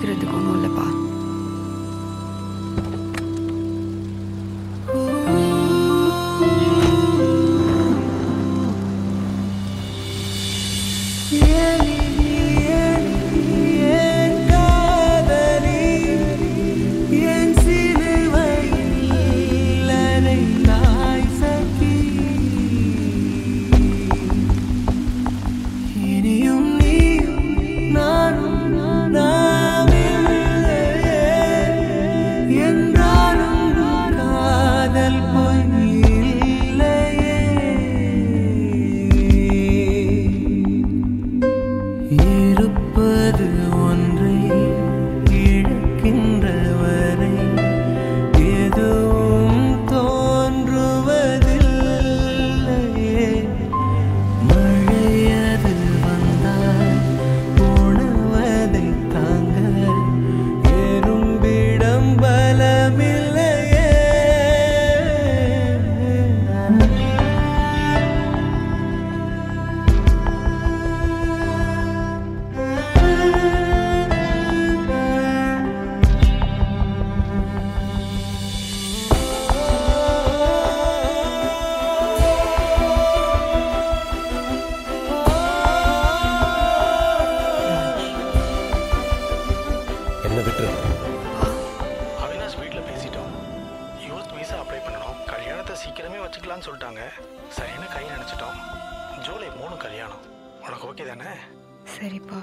くれてこの என்ன விட்டு அவினாஷ் வீட்டில் பேசிட்டோம். யூத் விசா அப்ளை பண்ணணும். கல்யாணத்தை சீக்கிரமே வச்சுக்கலாம்னு சொல்லிட்டாங்க. சரின்னு கை நினச்சிட்டோம் ஜூலை மூணு கல்யாணம். உனக்கு ஓகே தானே? சரிப்பா.